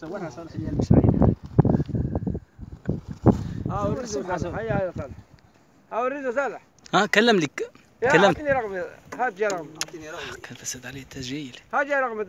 صورنا صالح ديال المشعرين ها وريدو صالح. هيا هيا صالح ها وريدو صالح. ها كلم لك. كلم. أعطيني رقم هات جا رقم اعطيني كان فسد عليه التسجيل هات جا رقم